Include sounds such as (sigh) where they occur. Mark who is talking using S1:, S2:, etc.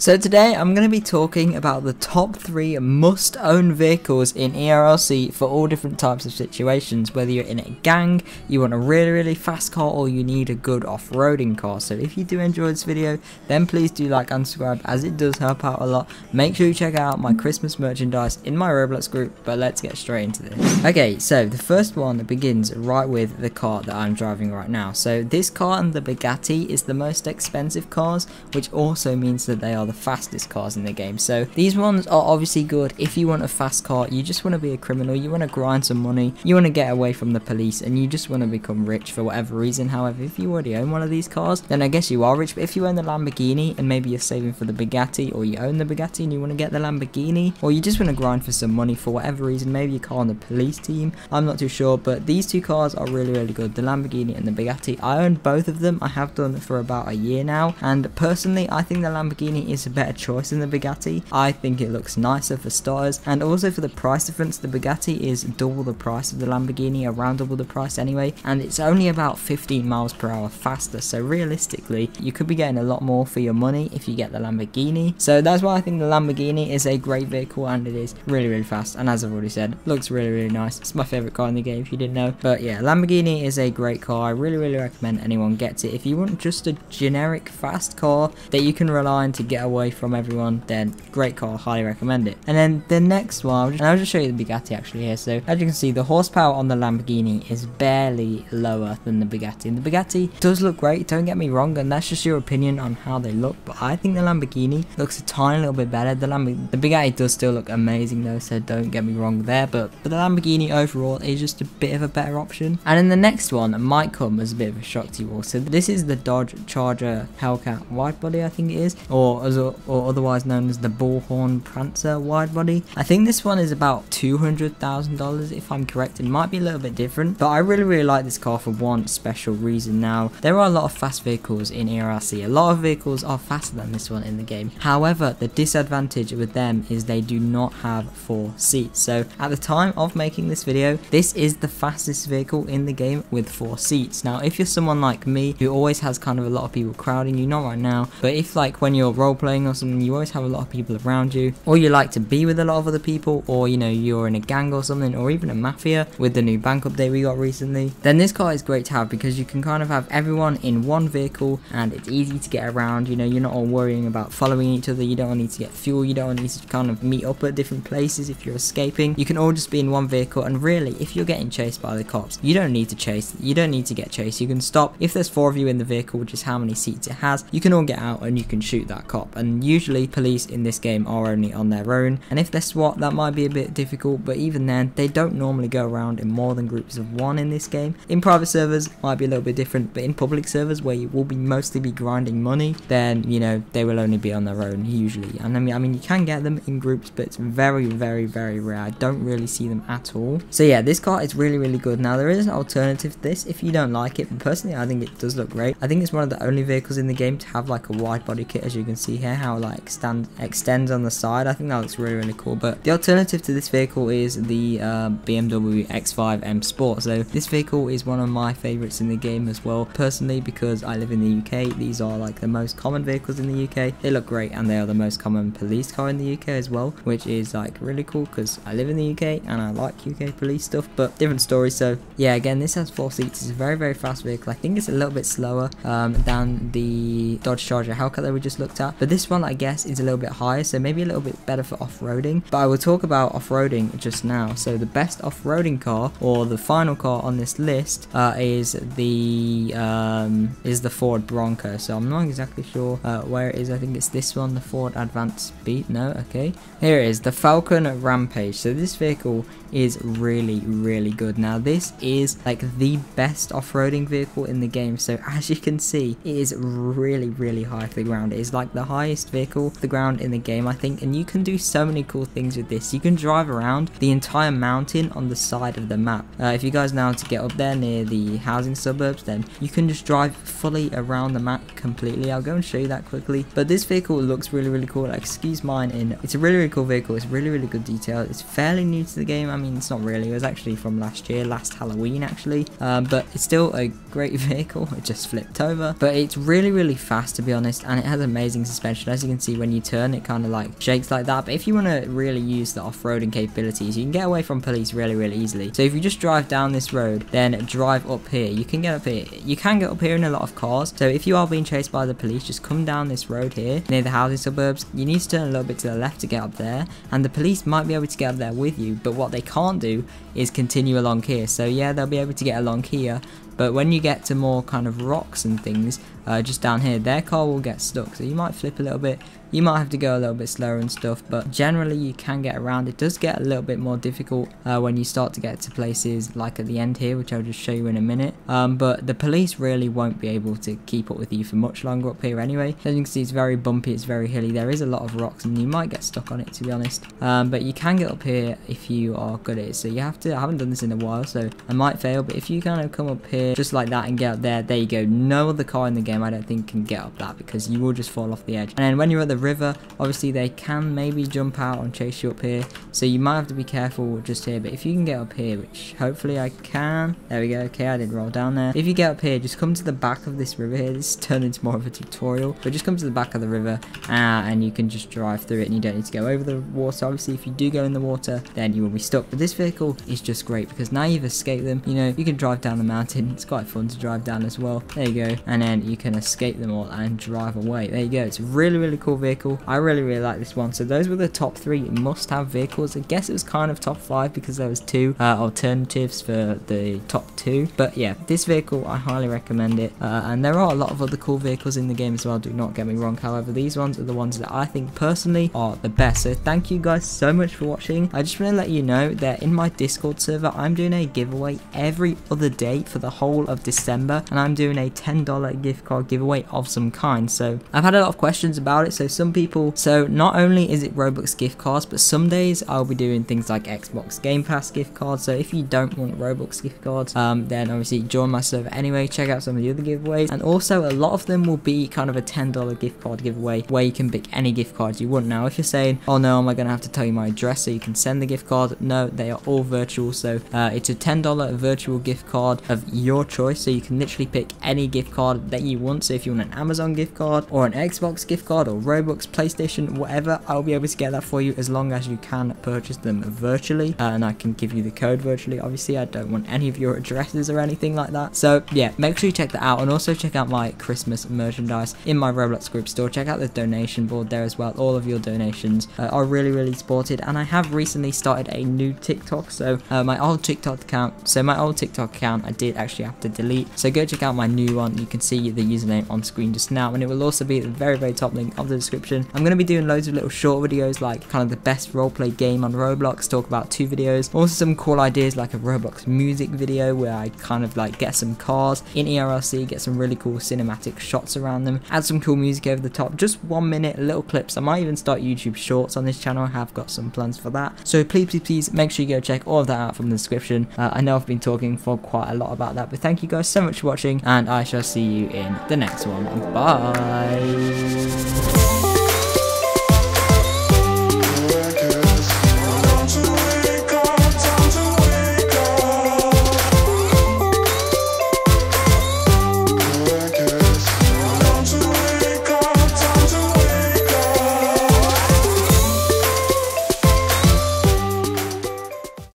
S1: So today I'm going to be talking about the top 3 must own vehicles in ERLC for all different types of situations, whether you're in a gang, you want a really really fast car or you need a good off-roading car. So if you do enjoy this video then please do like and subscribe as it does help out a lot. Make sure you check out my Christmas merchandise in my Roblox group but let's get straight into this. Okay so the first one begins right with the car that I'm driving right now. So this car and the Bugatti is the most expensive cars which also means that they are the fastest cars in the game. So these ones are obviously good if you want a fast car, you just want to be a criminal, you want to grind some money, you want to get away from the police and you just want to become rich for whatever reason. However, if you already own one of these cars, then I guess you are rich. But if you own the Lamborghini and maybe you're saving for the Bugatti or you own the Bugatti and you want to get the Lamborghini or you just want to grind for some money for whatever reason, maybe you call on the police team, I'm not too sure, but these two cars are really, really good. The Lamborghini and the Bugatti. I own both of them. I have done for about a year now and personally I think the Lamborghini is a better choice than the Bugatti. I think it looks nicer for starters and also for the price difference the Bugatti is double the price of the Lamborghini around double the price anyway and it's only about 15 miles per hour faster. So realistically you could be getting a lot more for your money if you get the Lamborghini. So that's why I think the Lamborghini is a great vehicle and it is really really fast and as I've already said looks really really nice. It's my favorite car in the game if you didn't know. But yeah Lamborghini is a great car. I really really recommend anyone gets it. If you want just a generic fast car that you can rely on to get away from everyone then great car highly recommend it. And then the next one and I'll just show you the Bugatti actually here. So as you can see the horsepower on the Lamborghini is barely lower than the Bugatti. And the Bugatti does look great don't get me wrong and that's just your opinion on how they look but I think the Lamborghini looks a tiny little bit better. The Lamb the Bugatti does still look amazing though so don't get me wrong there but, but the Lamborghini overall is just a bit of a better option. And then the next one might come as a bit of a shock to you all. So this is the Dodge Charger Hellcat widebody I think it is or as or otherwise known as the Bullhorn Prancer widebody I think this one is about $200,000 if I'm correct. It might be a little bit different but I really really like this car for one special reason. Now there are a lot of fast vehicles in ERLC. a lot of vehicles are faster than this one in the game. However the disadvantage with them is they do not have four seats. So at the time of making this video this is the fastest vehicle in the game with four seats. Now if you're someone like me who always has kind of a lot of people crowding you not right now but if like when you're role playing or something you always have a lot of people around you or you like to be with a lot of other people or you know you're in a gang or something or even a mafia with the new bank update we got recently then this car is great to have because you can kind of have everyone in one vehicle and it's easy to get around you know you're not all worrying about following each other you don't need to get fuel you don't need to kind of meet up at different places if you're escaping you can all just be in one vehicle and really if you're getting chased by the cops you don't need to chase you don't need to get chased you can stop. If there's four of you in the vehicle which is how many seats it has you can all get out and you can shoot that cop and usually police in this game are only on their own and if they're SWAT that might be a bit difficult but even then they don't normally go around in more than groups of one in this game. In private servers might be a little bit different but in public servers where you will be mostly be grinding money then you know they will only be on their own usually. And I mean I mean you can get them in groups but it's very very very rare. I don't really see them at all. So yeah this car is really really good. Now there is an alternative to this if you don't like it but personally I think it does look great. I think it's one of the only vehicles in the game to have like a wide body kit as you can see here how it like stand extends on the side. I think that looks really really cool. But the alternative to this vehicle is the uh, BMW X5 M Sport. So this vehicle is one of my favorites in the game as well personally because I live in the UK these are like the most common vehicles in the UK they look great and they are the most common police car in the UK as well which is like really cool because I live in the UK and I like UK police stuff but different story. So yeah again this has four seats. It's a very very fast vehicle. I think it's a little bit slower um, than the Dodge Charger Hellcat that we just looked at but this one I guess is a little bit higher so maybe a little bit better for off-roading. But I will talk about off-roading just now. So the best off-roading car or the final car on this list uh, is the um, is the Ford Bronco. So I'm not exactly sure uh, where it is. I think it's this one the Ford Advanced Speed no okay. Here it is the Falcon Rampage. So this vehicle is really really good. Now this is like the best off-roading vehicle in the game. So as you can see it is really really high off the ground. It is like the highest vehicle off the ground in the game I think. And you can do so many cool things with this. You can drive around the entire mountain on the side of the map. Uh, if you guys know how to get up there near the housing suburbs then you can just drive fully around the map completely. I'll go and show you that quickly. But this vehicle looks really really cool. Like, excuse mine in it's a really really cool vehicle. It's really really good detail. It's fairly new to the game. I mean it's not really. It was actually from last year last Halloween actually. Um, but it's still a great (laughs) vehicle. It just flipped over. But it's really really fast to be honest and it has amazing suspension suspension. As you can see, when you turn, it kind of like shakes like that. But if you want to really use the off-roading capabilities, you can get away from police really, really easily. So if you just drive down this road, then drive up here. You can get up here. You can get up here in a lot of cars. So if you are being chased by the police, just come down this road here near the housing suburbs. You need to turn a little bit to the left to get up there. And the police might be able to get up there with you. But what they can't do is continue along here. So yeah, they'll be able to get along here. But when you get to more kind of rocks and things, uh, just down here, their car will get stuck. So you might flip a little bit. You might have to go a little bit slower and stuff, but generally you can get around. It does get a little bit more difficult uh, when you start to get to places like at the end here, which I'll just show you in a minute. Um, but the police really won't be able to keep up with you for much longer up here anyway. As you can see, it's very bumpy, it's very hilly. There is a lot of rocks and you might get stuck on it to be honest. Um, but you can get up here if you are good at it. So you have to, I haven't done this in a while, so I might fail, but if you kind of come up here just like that and get up there, there you go. No other car in the game I don't think can get up that because you will just fall off the edge. And then when you're at the river, obviously they can maybe jump out and chase you up here. So you might have to be careful just here. But if you can get up here, which hopefully I can. There we go. Okay, I did roll down there. If you get up here, just come to the back of this river here. This turned into more of a tutorial. But just come to the back of the river uh, and you can just drive through it and you don't need to go over the water. Obviously, if you do go in the water, then you will be stuck. But this vehicle is just great because now you've escaped them. You know, you can drive down the mountain. It's quite fun to drive down as well. There you go. And then you can escape them all and drive away. There you go. It's really, really cool vehicle. I really, really like this one. So those were the top three must-have vehicles. I guess it was kind of top five because there was two uh, alternatives for the top two. But yeah, this vehicle, I highly recommend it. Uh, and there are a lot of other cool vehicles in the game as well. Do not get me wrong. However, these ones are the ones that I think personally are the best. So thank you guys so much for watching. I just want to let you know that in my Discord server, I'm doing a giveaway every other day for the whole of December. And I'm doing a $10 gift card giveaway of some kind. So I've had a lot of questions about it. So some people, so not only is it Robux gift cards, but some days I'll be doing things like Xbox Game Pass gift cards. So if you don't want Robux gift cards, um, then obviously join my server anyway. Check out some of the other giveaways. And also a lot of them will be kind of a $10 gift card giveaway where you can pick any gift cards you want. Now, if you're saying, oh no, am I going to have to tell you my address so you can send the gift card? No, they are all virtual. So uh, it's a $10 virtual gift card of your choice. So you can literally pick any gift card that you want. So if you want an Amazon gift card or an Xbox gift card or Robux, PlayStation, whatever, I'll be able to get that for you as long as you can purchase them virtually. Uh, and I can give you the code virtually. Obviously, I don't want any of your addresses or anything like that. So yeah, make sure you check that out and also check out my Christmas merchandise in my Roblox group store. Check out the donation board there as well. All of your donations uh, are really, really supported. And I have recently started a new TikTok. So uh, my old TikTok account, so my old TikTok account, I did actually have to delete. So go check out my new one. You can see the username on screen just now and it will also be at the very, very top link of the description. I'm going to be doing loads of little short videos like kind of the best roleplay game on Roblox, talk about two videos. Also some cool ideas like a Roblox music video where I kind of like get some cars in ERLC, get some really cool cinematic shots around them, add some cool music over the top, just one minute little clips. I might even start YouTube shorts on this channel. I have got some plans for that. So please, please, please make sure you go check all of that out from the description. Uh, I know I've been talking for quite a lot about that, but thank you guys so much for watching and I shall see you in the next one. Bye.